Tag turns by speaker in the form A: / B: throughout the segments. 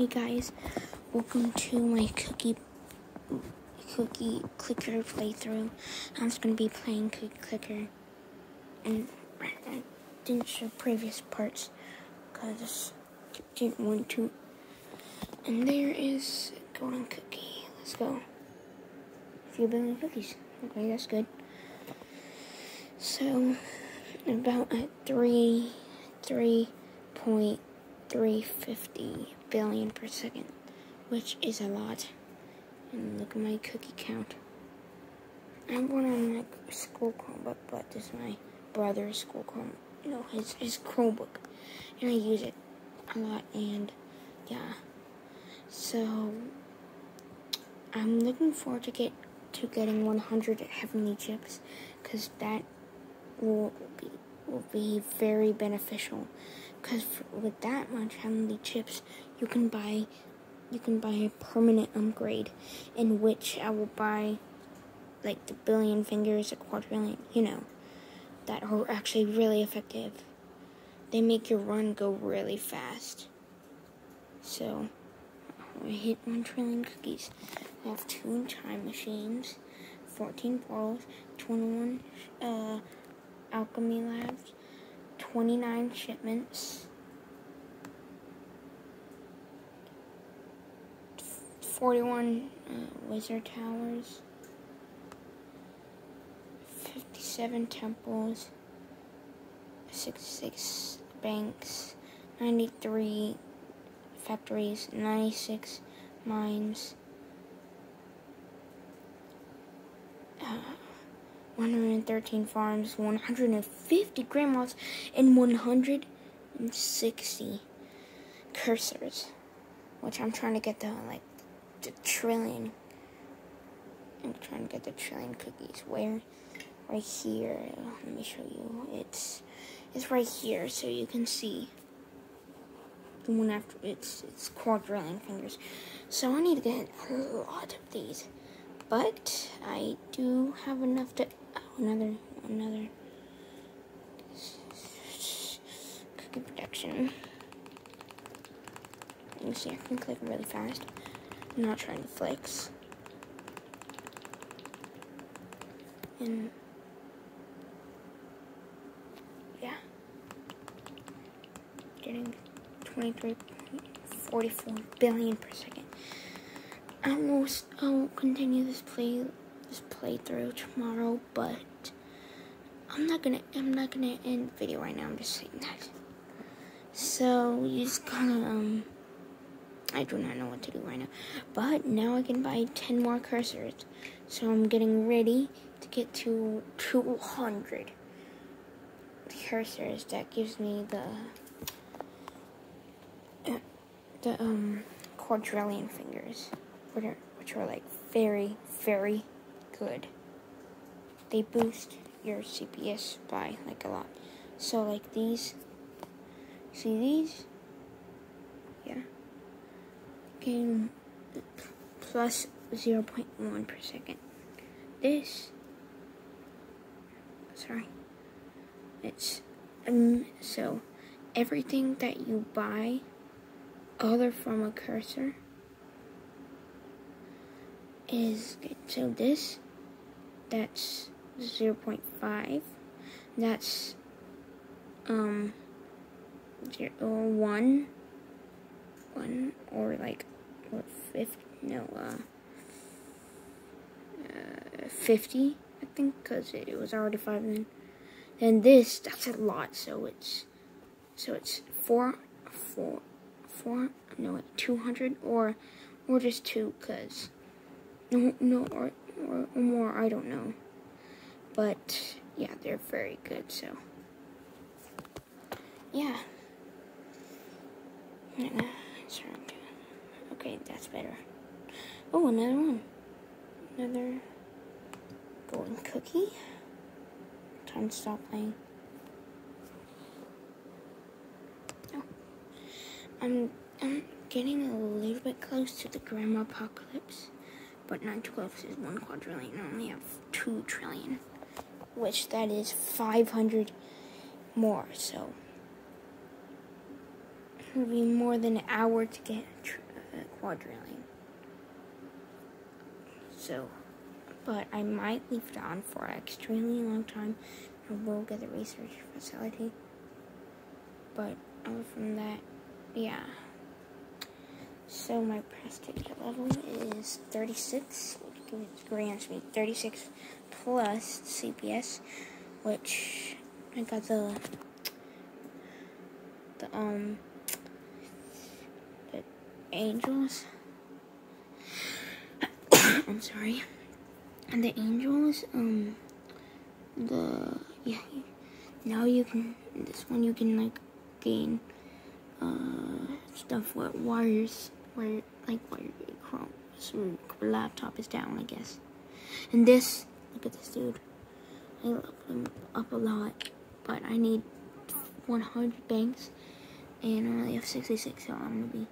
A: Hey guys, welcome to my cookie cookie clicker playthrough. I'm just gonna be playing cookie clicker, and I didn't show previous parts because didn't want to. And there is golden cookie. Let's go. A few billion cookies. Okay, that's good. So about at three three point three fifty billion per second, which is a lot. And look at my cookie count. I'm one on my school Chromebook, but this is my brother's school Chrome. No, his his Chromebook, and I use it a lot. And yeah, so I'm looking forward to get to getting 100 heavenly chips, because that will be will be very beneficial because with that much heavenly chips you can buy you can buy a permanent upgrade in which I will buy like the billion fingers a quadrillion you know that are actually really effective. They make your run go really fast. So I hit 1 trillion cookies. I have two time machines 14 portals 21 uh Alchemy Labs, 29 shipments, 41 uh, Wizard Towers, 57 temples, 66 banks, 93 factories, 96 mines, 113 farms, 150 grandmas, and 160 cursors. Which I'm trying to get the like the trillion. I'm trying to get the trillion cookies. Where? Right here. Let me show you. It's it's right here, so you can see the one after it's it's quadrillion fingers. So I need to get a lot of these. But I do have enough to oh, another, another cookie protection. You see, I can click really fast. I'm not trying to flex. And yeah, getting 23.44 billion per second. I will, I will continue this play this playthrough tomorrow, but I'm not gonna I'm not gonna end the video right now. I'm just saying that. So you just gotta um. I do not know what to do right now, but now I can buy 10 more cursors. So I'm getting ready to get to 200 cursors. That gives me the the um quadrillion fingers, which are, which are like very very good. They boost your CPS by like a lot. So like these, see these? Yeah. Plus 0.1 per second. This, sorry, it's, um, so everything that you buy other from a cursor is good. So this that's 0 0.5. That's um zero, one, one or like fifth? No, uh, uh, 50. I think because it, it was already five then. And this that's a lot. So it's so it's four, four, four. No, 200 or or just two because no no or or, more, I don't know. But yeah, they're very good, so yeah. Okay, that's better. Oh, another one. Another golden cookie. Time to stop playing. Oh. I'm I'm getting a little bit close to the grandma apocalypse but 9 twelfths is 1 quadrillion. I only have 2 trillion, which that is 500 more, so it'll be more than an hour to get quadrillion. So, but I might leave it on for an extremely long time. I will get the research facility. But other from that, yeah. So my prestige level is 36, which grants me 36 plus CPS, which I got the the um angels. I'm sorry. And the angels, um, the yeah. Now you can this one you can like gain uh stuff with wires where like Chrome so laptop is down I guess. And this look at this dude. I love him up a lot, but I need 100 banks and I only have 66 so I'm gonna be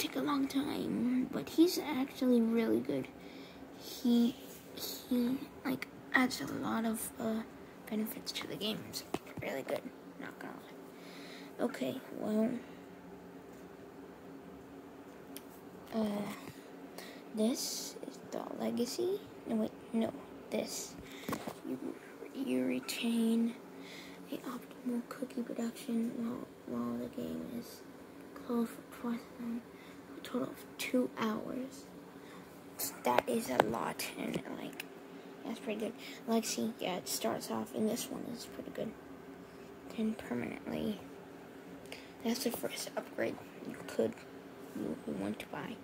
A: take a long time but he's actually really good. He he like adds a lot of uh, benefits to the game. Really good not gonna lie. Okay well uh this is the legacy? No wait no this. You you retain the optimal cookie production while, while the game is closed for a total of two hours. That is a lot, and like, that's pretty good. Lexi, yeah, it starts off, and this one is pretty good. Can permanently. That's the first upgrade you could, you, want to buy.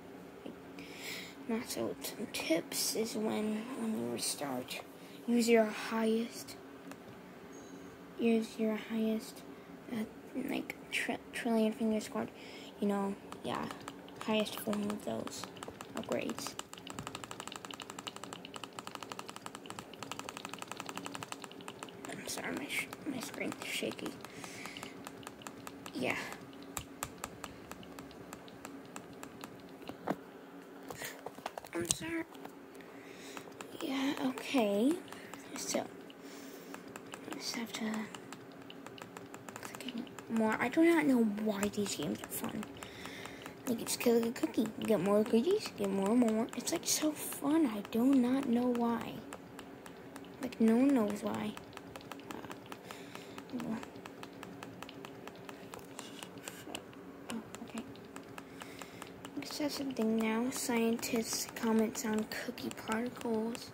A: Not so, some tips is when, when you restart, use your highest use your highest, uh, like, tr trillion finger squad, you know, yeah, highest form of those upgrades. I'm sorry, my, my screen is shaky. Yeah. I'm sorry. Yeah, okay. So, I just have to more. I do not know why these games are fun. Like just kill a cookie, You get more cookies, get more and more. It's like so fun. I do not know why. Like no one knows why. Uh, oh, okay. It says something now. Scientists comments on cookie particles.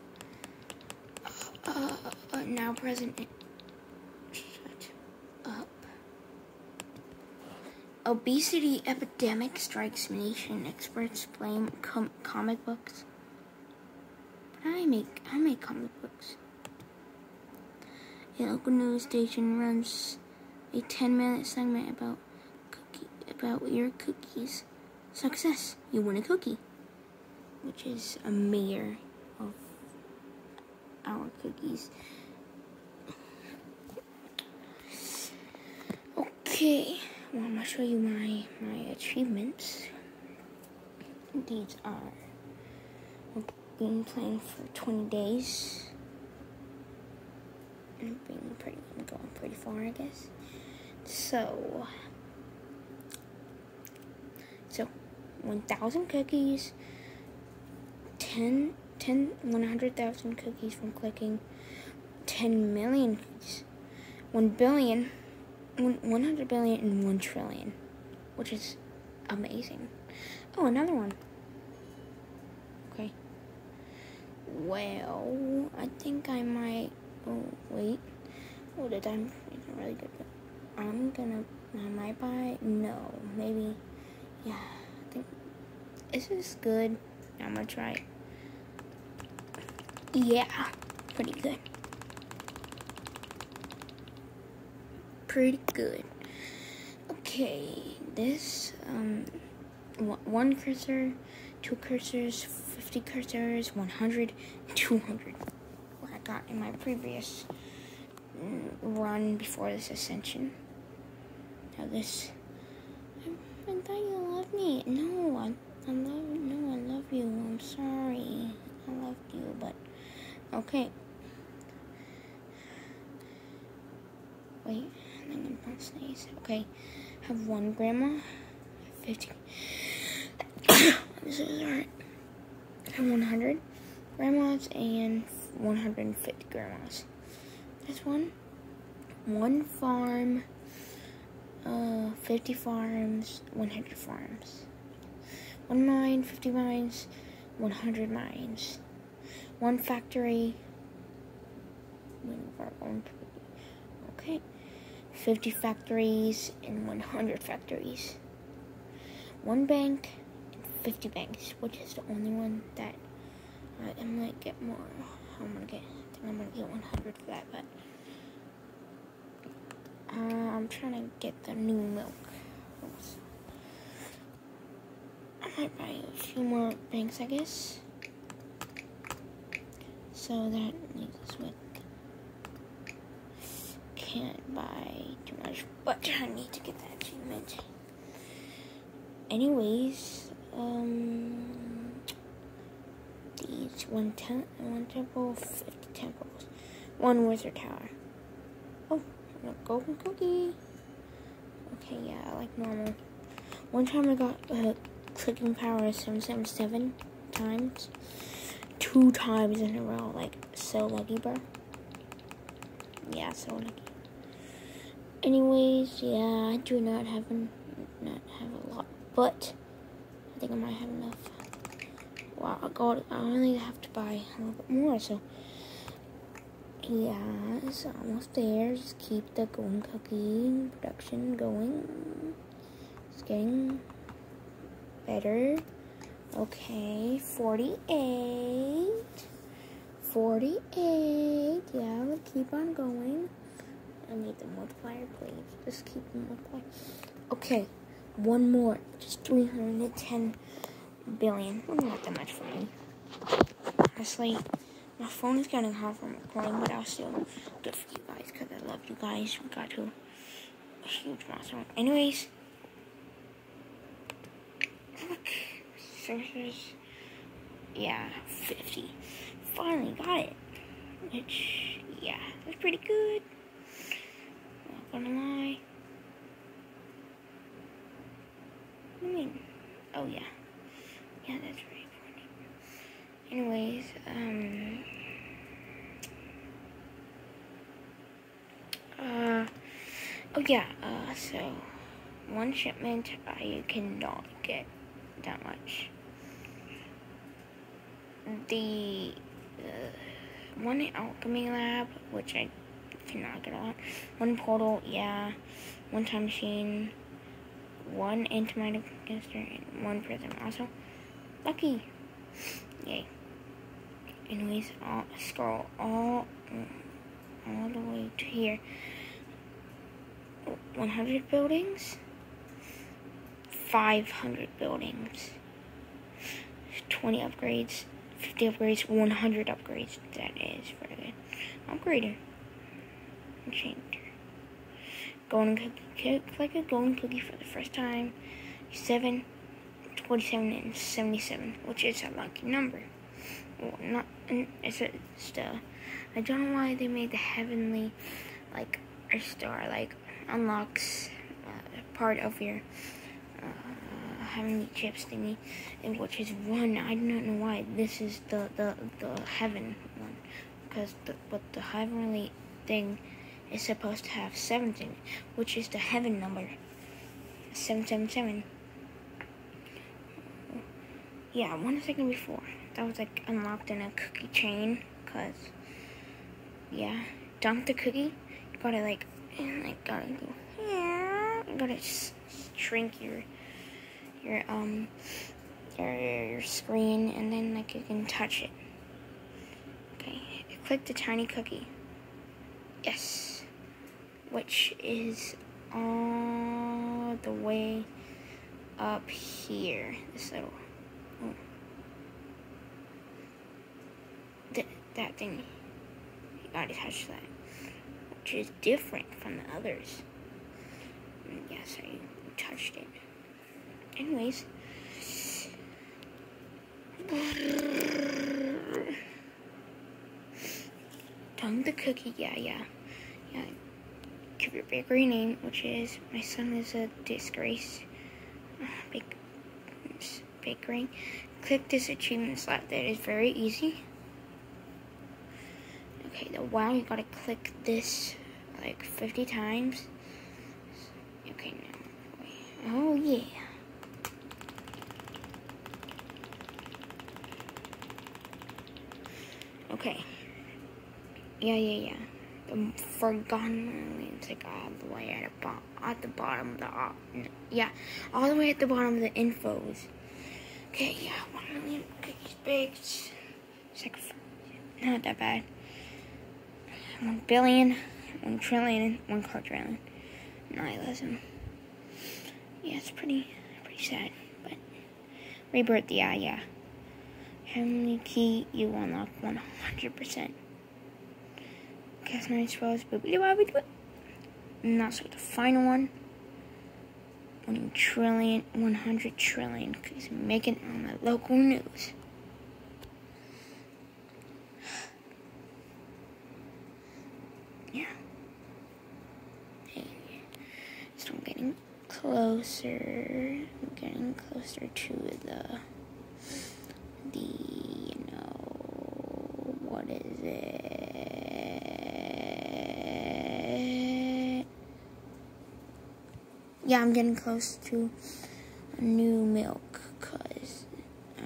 A: Uh, uh, now present Obesity epidemic strikes nation. Experts blame com comic books. I make I make comic books. A local news station runs a 10-minute segment about cookie about your cookies success. You win a cookie, which is a mayor of our cookies. Okay. Well, I'm gonna show you my my achievements. These are I've been playing for 20 days. I've been pretty I'm going pretty far, I guess. So so 1,000 cookies, 10, 10 100,000 cookies from clicking, 10 million cookies, 1 billion 100 billion and 1 trillion, which is amazing. Oh, another one. Okay. Well, I think I might. Oh, wait. Oh, the diamond isn't really good. I'm gonna. I might buy. No, maybe. Yeah, I think. Is this good? I'm gonna try it. Yeah, pretty good. Pretty good. Okay, this, um, one cursor, two cursors, 50 cursors, 100, 200. What I got in my previous mm, run before this ascension. Now this, I, I thought you loved me. No, I, I love, no, I love you. I'm sorry. I loved you, but, okay. Wait then sneeze. Okay, have one grandma, 50. this is our 100 grandmas and 150 grandmas. This one, one farm, uh, 50 farms, 100 farms. One mine, 50 mines, 100 mines. One factory, okay, 50 factories and 100 factories. One bank and 50 banks, which is the only one that I might get more. I'm gonna get, I think I'm gonna get 100 for that, but uh, I'm trying to get the new milk. I might buy a few more banks, I guess. So that leaves us with can't buy too much, but I need to get that achievement. Anyways, um, these one ten, one temple, fifty temples, one wizard tower. Oh, a golden cookie. Okay, yeah, I like normal. One time I got uh, clicking power 777 times. Two times in a row. Like, so lucky, bro. Yeah, so lucky. Anyways, yeah, I do not have, not have a lot. But, I think I might have enough. Wow, I got, I only have to buy a little bit more, so yeah, it's almost there. Just keep the golden cookie production going. It's getting better. Okay, 48. 48. Yeah, we'll keep on going. I need the multiplier, please. Just keep the multiplier. Okay, one more. Just 310 billion. Not that much for me. Honestly. My phone is getting hot from recording, but I'll still do it for you guys because I love you guys. We got to a huge milestone. Anyways, searches, yeah, 50. Finally got it. Which, yeah, that's pretty good. Gonna lie. I mean, oh yeah. Yeah, that's right. Anyways, um, uh, oh yeah, uh, so one shipment I cannot get that much. The uh, one alchemy lab, which I cannot get lot. One portal, yeah. One time machine. One antimatter canister and one prism. Also, lucky. Yay anyways, I'll scroll all, all the way to here. 100 buildings, 500 buildings, 20 upgrades, 50 upgrades, 100 upgrades. That is very good. Upgrader. Changer. Golden cookie. Like a golden cookie for the first time. 7, 27, and 77, which is a lucky number well, not it's a still. I don't know why they made the heavenly like a star like unlocks uh, part of your uh, heavenly chips thingy, and which is one. I do not know why this is the the the heaven one because the but the heavenly thing is supposed to have 17, which is the heaven number. Seven seven seven. Yeah, one second before. That was like unlocked in a cookie chain because yeah. Dunk the cookie you gotta like like gotta go yeah you gotta shrink your your um your, your screen and then like you can touch it. Okay click the tiny cookie. Yes which is all the way up here this little oh. that thing. You gotta touch that. Which is different from the others. Mm, yeah, so you touched it. Anyways. Tongue the cookie, yeah. Yeah. Give your bakery name, which is my son is a disgrace. Big Bakery. Click this achievement slot. That is very easy. Okay, the wow, you gotta click this like 50 times. Okay, now. Oh, yeah. Okay. Yeah, yeah, yeah. Forgotten It's like all the way at the, bo at the bottom of the, uh, yeah, all the way at the bottom of the infos. Okay, yeah, one million cookies baked. Sacrifice. Not that bad. One billion, one trillion, one quadrillion. Nihilism. Yeah, it's pretty, pretty sad, but rebirth, yeah, yeah. Heavenly key, you unlock 100%. Catherine Swells, do it, And that's what the final one. 1 trillion, 100 trillion, because I'm making on the local news. Yeah. Hey. So I'm getting closer. I'm getting closer to the Yeah, I'm getting close to new milk because uh,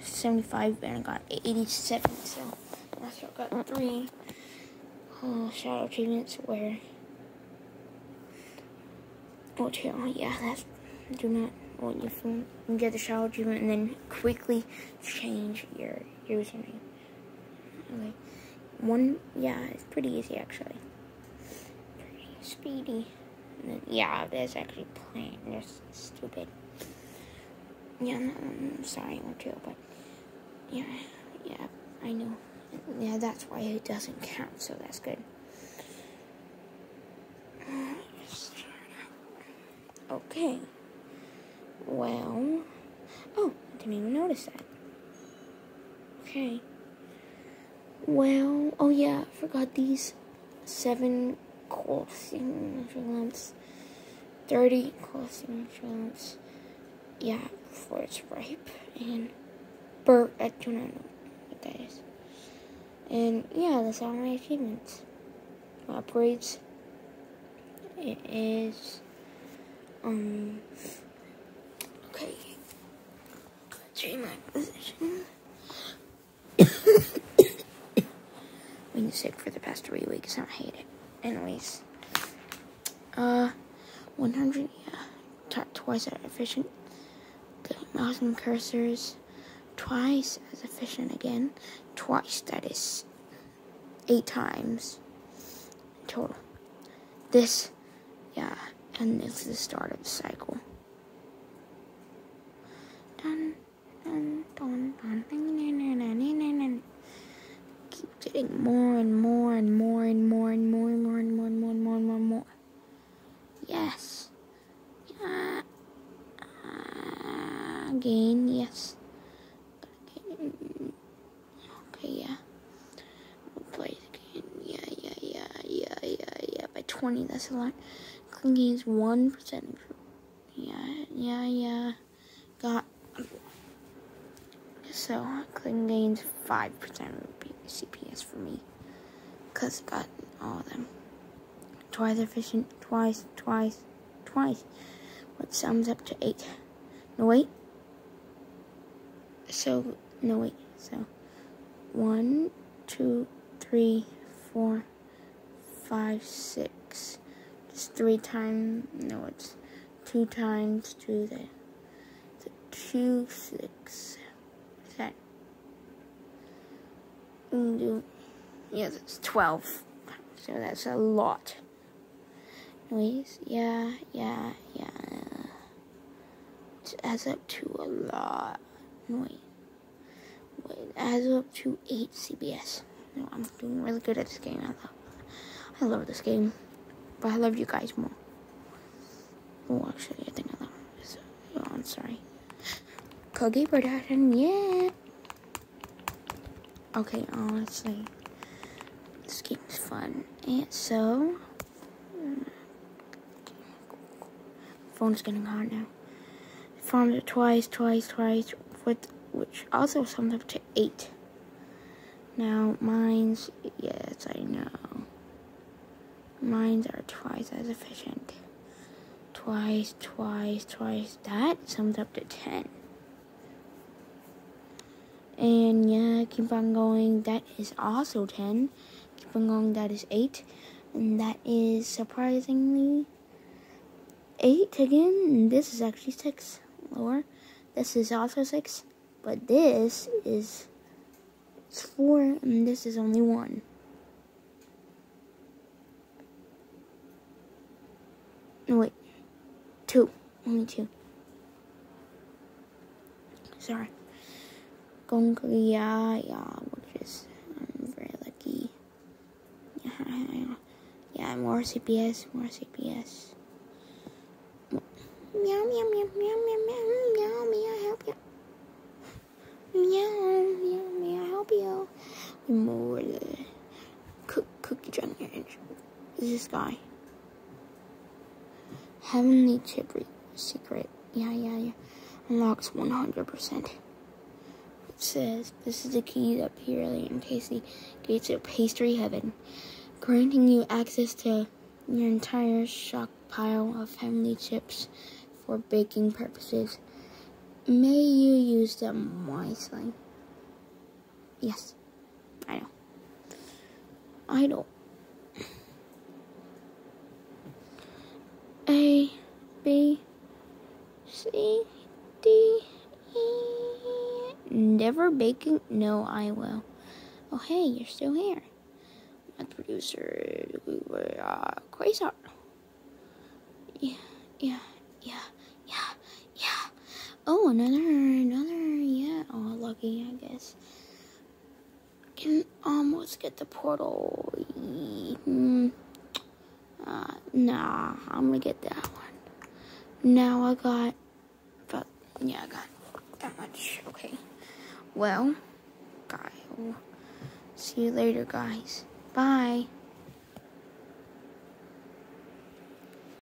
A: 75 and I got 87, so I still got three uh, shadow achievements where. Oh, yeah, that's do not want your phone and get the shadow treatment and then quickly change your username. Okay. One, yeah, it's pretty easy actually. Pretty speedy. Yeah, there's actually plain. There's stupid. Yeah, no, I'm sorry, too, but yeah, yeah, I know. Yeah, that's why it doesn't count, so that's good. Okay. Well, oh, I didn't even notice that. Okay. Well, oh yeah, I forgot these seven crossing lamps. 30 crossing lamps. Yeah, before it's ripe. And Bert, I do not know what that is. And yeah, that's all my achievements. Upgrades. It is, um, Okay. Change my position. Been sick for the past three weeks I hate it. Anyways. Uh, 100, yeah. twice as efficient. The mouse and cursors. Twice as efficient again. Twice, that is eight times total. This, yeah, and it's the start of the cycle. Dun, dun, dun, Keep getting more and more and more again, yes. Okay, yeah. We'll play again. Yeah, yeah, yeah, yeah, yeah, yeah. By 20, that's a lot. Clingy's 1%. Yeah, yeah, yeah. Got so Clinton gains 5% of CPS for me. Because I got all of them. Twice efficient, twice, twice, twice. What sums up to 8. No, wait. So, no, wait. So, one, two, three, four, five, six. Just 3 times, no, it's 2 times 2 there. So, 2, 6, that? Do yeah, that's twelve. So that's a lot. Anyways, yeah, yeah, yeah. It adds up to a lot. It adds up to eight CPS. No, I'm doing really good at this game. I love I love this game. But I love you guys more. Oh actually I think I love this. Oh, I'm sorry. Cookie production, yeah. Okay, honestly, this game's fun. And so, hmm. phone's getting hot now. farmed it twice, twice, twice, with, which also sums up to 8. Now, mines, yes, I know. Mines are twice as efficient. Twice, twice, twice. That sums up to 10. And yeah, keep on going. That is also 10. Keep on going. That is 8. And that is surprisingly 8 again. This is actually 6 lower. This is also 6. But this is it's 4 and this is only 1. No, wait. 2. Only 2. Sorry. Gonglia, yeah, which is I'm very lucky. Yeah, yeah, more CPS, more CPS. Meow, meow, meow, meow, meow, meow, meow, may I help you? Meow, meow, may I help you? More the cook, cookie jungle. Is this guy? Heavenly chip secret. Yeah, yeah, yeah. Unlocks 100% says this is the key that purely and tasty gates of pastry heaven, granting you access to your entire stockpile of heavenly chips for baking purposes. May you use them wisely. Yes, I know. I know. A, B, C, D, E. Never baking? No, I will. Oh, hey, you're still here. My producer, we were, uh, Quasar. Yeah, yeah, yeah, yeah, yeah. Oh, another, another, yeah. Oh, lucky, I guess. I can almost get the portal. Mm. Uh, nah, I'm gonna get that one. Now I got, but yeah, I got that much. Okay. Well, guy, see you later, guys. Bye.